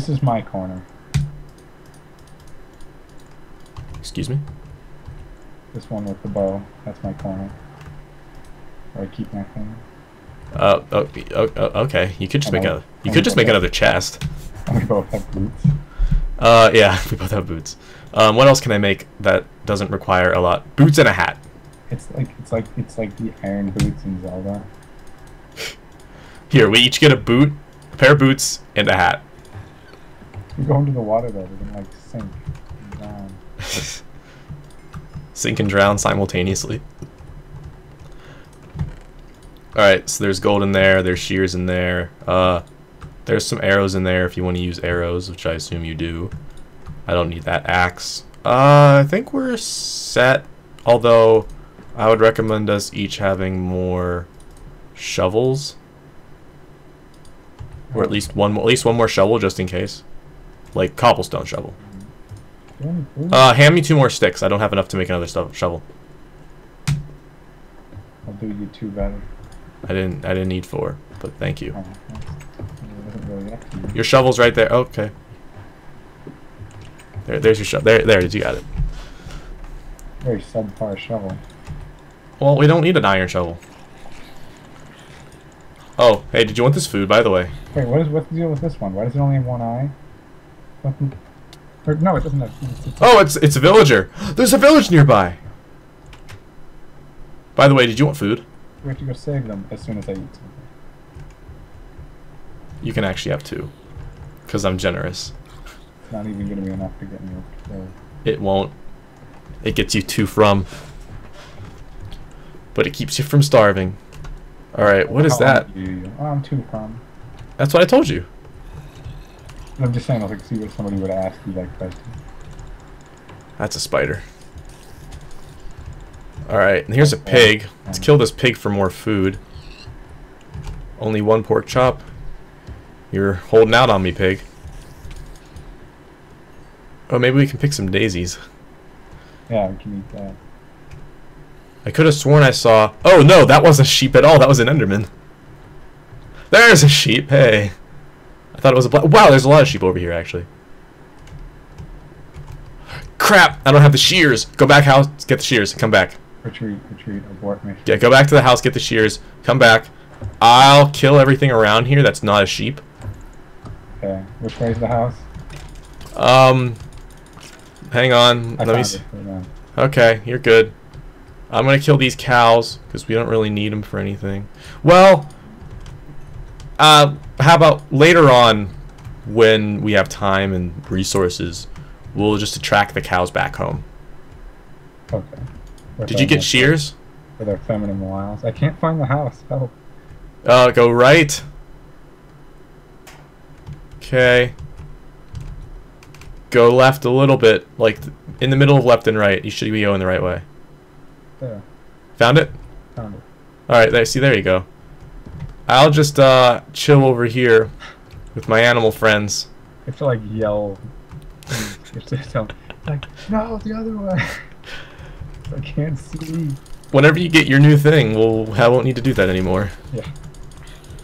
this is my corner. Excuse me? This one with the bow. That's my corner. Where I keep my thing. Uh, oh, oh, oh, okay. You could just make a. You could just make another chest. We both have boots. Uh, yeah, we both have boots. Um, what else can I make that doesn't require a lot? Boots and a hat. It's like it's like it's like the iron boots in Zelda. Here, we each get a boot, a pair of boots, and a hat. We go into the water though, we're gonna like sink and drown. Sink and drown simultaneously. Alright, so there's gold in there, there's shears in there. Uh, there's some arrows in there if you want to use arrows, which I assume you do. I don't need that axe. Uh, I think we're set, although I would recommend us each having more shovels. Or at least one, at least one more shovel just in case. Like cobblestone shovel. Do you want boots? Uh, hand me two more sticks. I don't have enough to make another stuff, shovel. I'll do you two better. I didn't. I didn't need four, but thank you. Oh, that's- it wasn't really up to you. Your shovel's right there. Okay. There, there's your shovel. There, there it is. You got it. Very subpar shovel. Well, we don't need an iron shovel. Oh, hey, did you want this food, by the way? Wait, what is what's the deal with this one? Why does it only have one eye? Or, no, it doesn't have. It's, it's, Oh, it's it's a villager. There's a village nearby. By the way, did you want food? We have to go save them as soon as I eat something. You can actually have two, because I'm generous. It's not even gonna be enough to get me killed. It won't. It gets you two from. But it keeps you from starving. Alright, what is How that? you? Oh, I'm two from. That's what I told you. I'm just saying, I was like, see what somebody would ask you that question. That's a spider. Alright, and here's a pig. Let's kill this pig for more food. Only one pork chop. You're holding out on me, pig. Oh, maybe we can pick some daisies. Yeah, we can eat that. I could have sworn I saw... Oh, no, that wasn't a sheep at all. That was an enderman. There's a sheep. Hey. I thought it was a black... Wow, there's a lot of sheep over here, actually. Crap! I don't have the shears. Go back house. Get the shears. Come back. Retreat, retreat, abort mission. Yeah, go back to the house, get the shears, come back. I'll kill everything around here that's not a sheep. Okay, which way's the house? Um, hang on, I let me found see. on. Okay, you're good. I'm gonna kill these cows, because we don't really need them for anything. Well, uh, how about later on, when we have time and resources, we'll just attract the cows back home. Okay. Did you get shears? With our feminine wiles. I can't find the house. Help. Uh, go right. Okay. Go left a little bit, like in the middle of left and right. You should be going the right way. There. Found it? Found it. All right, there. See, there you go. I'll just uh, chill over here with my animal friends. I have to like yell. Like, no, the other way. I can't see. Whenever you get your new thing, we'll I won't need to do that anymore. Yeah.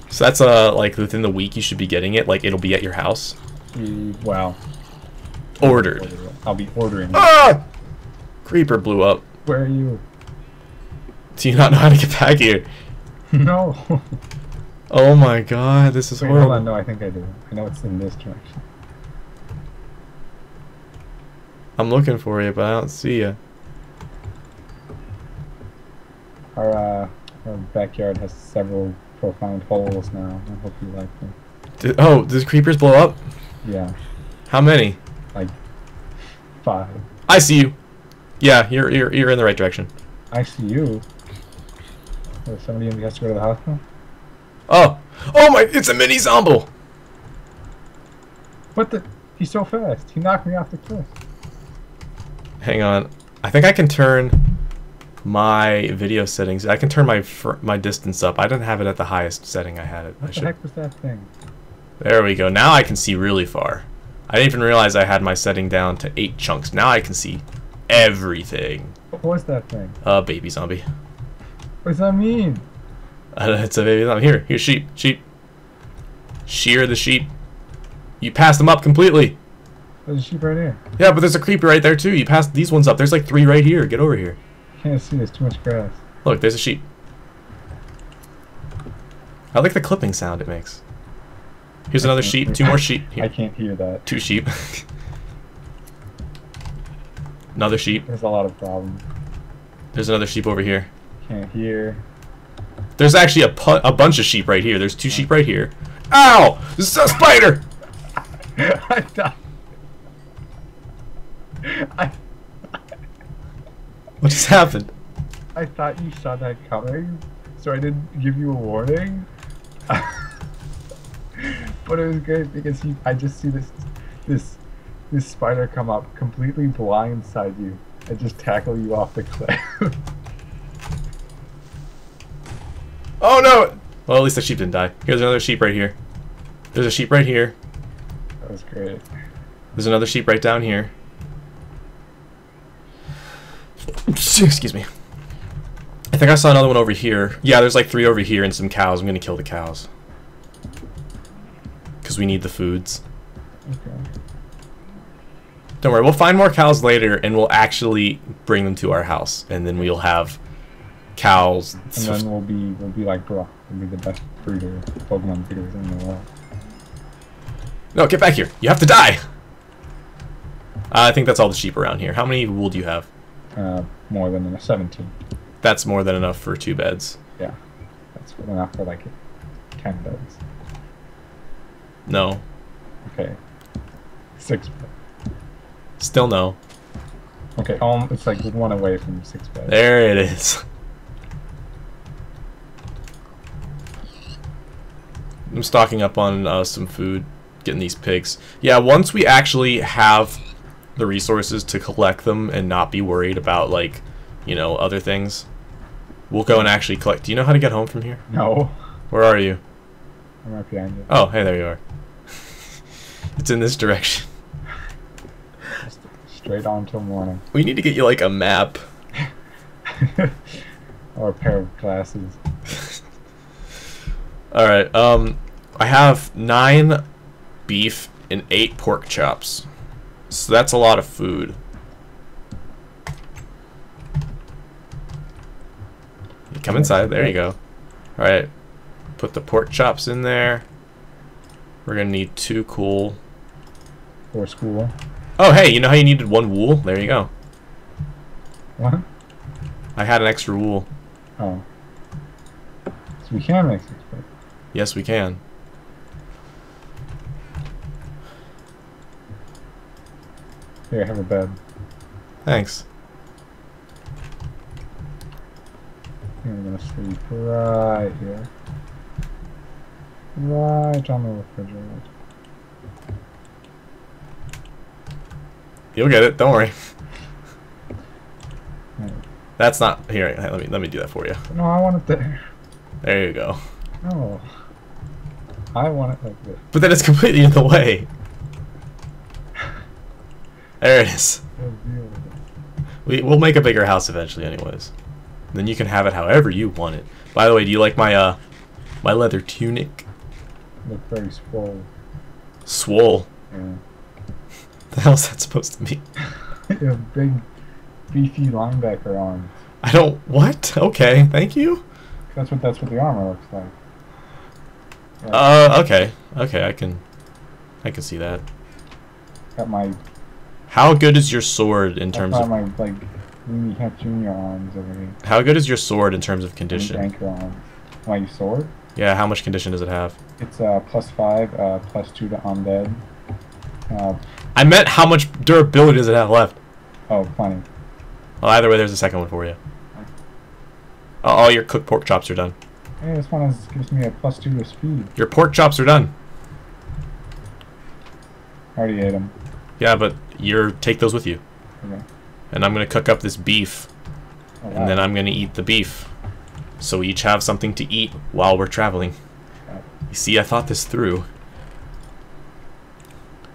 So that's uh like within the week you should be getting it. Like it'll be at your house. E- Wow. Ordered. I'll be ordering. Ah! Creeper blew up. Where are you? Do you not know how to get back here? No. Oh my god, this is Wait, horrible. hold on. No, I think I do. I know it's in this direction. I'm looking for you, but I don't see you. Our uh, our backyard has several profound holes now. I hope you like them. Did, oh, did creepers blow up? Yeah, How many? like five. I see you. Yeah, you're you're you're in the right direction. I see you. Is somebody in the has to go to the hospital? Oh, oh my! It's a mini zombie. What the? He's so fast. He knocked me off the cliff. Hang on. I think I can turn my video settings. I can turn my fr my distance up. I didn't have it at the highest setting I had it. I What the should. heck was that thing? There we go. Now I can see really far. I didn't even realize I had my setting down to eight chunks. Now I can see everything. What was that thing? Uh, baby zombie. What does that mean? Uh, it's a baby zombie. Here, here, sheep, sheep. Shear the sheep. You passed them up completely. There's a sheep right here. Yeah, but there's a creeper right there too. You passed these ones up. There's like three right here. Get over here. Can't see. There's too much grass. Look, there's a sheep. I like the clipping sound it makes. Here's another sheep. Two more sheep. I can't hear that. Two sheep. another sheep. There's a lot of problems. There's another sheep over here. Can't hear. There's actually a, pu- a bunch of sheep right here. There's two sheep right here. Ow! This is a spider! I thought. I, What just happened? I thought you saw that coming, so I didn't give you a warning. but it was great because he, I just see this, this, this spider come up completely blindside you and just tackle you off the cliff. Oh no! Well, at least the sheep didn't die. Here's another sheep right here. There's a sheep right here. that was great. There's another sheep right down here. Excuse me. I think I saw another one over here. Yeah, there's like three over here and some cows. I'm gonna kill the cows. Because we need the foods. Okay. Don't worry, we'll find more cows later and we'll actually bring them to our house. And then we'll have cows. And then we'll be we'll be like bro, we'll be the best breeder, Pokemon breeders in the world. No, get back here. You have to die! Uh, I think that's all the sheep around here. How many wool do you have? Uh, more than a 17. That's more than enough for two beds. Yeah, that's enough for like 10 beds. No. Okay, six. beds. Still no. Okay, um, it's like one away from six beds. There it is. I'm stocking up on uh, some food, getting these pigs. Yeah, once we actually have the resources to collect them and not be worried about, like, you know, other things, we'll go and actually collect. Do you know how to get home from here? No, Where are you? I'm right behind you. Oh, hey, there you are. it's in this direction. Just straight on till morning. We need to get you, like, a map. or a pair of glasses. Alright, um, I have nine beef and eight pork chops. So that's a lot of food. You come inside, there you go. Alright, put the pork chops in there. We're gonna need two cool. Four school. Oh, hey, you know how you needed one wool? There you go. What? I had an extra wool. Oh. So we can make six. Yes, we can. Here, have a bed. Thanks. I'm gonna sleep right here. Right on the refrigerator. You'll get it, don't worry. Right. That's not here. Let me let me do that for you. No, I want it there. There you go. No. I want it like this. But then it's completely in the way. There it is. Let's deal with it. We, we'll make a bigger house eventually anyways. Then you can have it however you want it. By the way, do you like my uh my leather tunic? Look very swole. Swole. Yeah. The hell's that supposed to mean? you have big, beefy linebacker arms. I don't what? Okay, thank you. That's what that's what the armor looks like. Yeah, Uh okay. Okay, I can I can see that. got my How good is your sword in terms of my like Junior arms over here. how good is your sword in terms of condition? Anchor arms. My sword. Yeah, how much condition does it have? It's uh plus five, uh plus two to undead. Uh I meant how much durability does it have left? oh, plenty. Well, either way, there's a second one for you. Oh, all your cooked pork chops are done. Hey, this one is, gives me a plus two to speed. Your pork chops are done. I already ate them. Yeah, but you're take those with you, Okay. and I'm gonna cook up this beef, Oh, and then. I'm gonna eat the beef. So we each have something to eat while we're traveling. It. You see, I thought this through.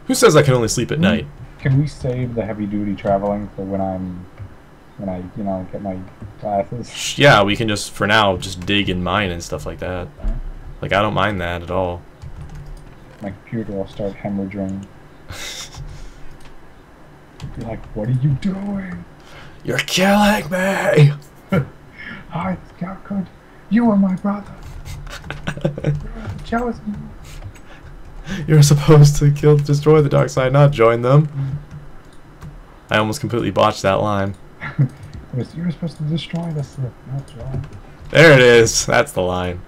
Who says I can only sleep at Hmm. night? Can we save the heavy duty traveling for when I'm when I you know get my glasses? Yeah, we can just for now just dig and mine and stuff like that. Okay. Like I don't mind that at all. my computer will start hemorrhaging. Be like, what are you doing? You're killing me! I got good. You are my brother. You are the chosen. You're supposed to kill, destroy the dark side, not join them. Mm. I almost completely botched that line. It You were supposed to destroy the not join. There it is. That's the line.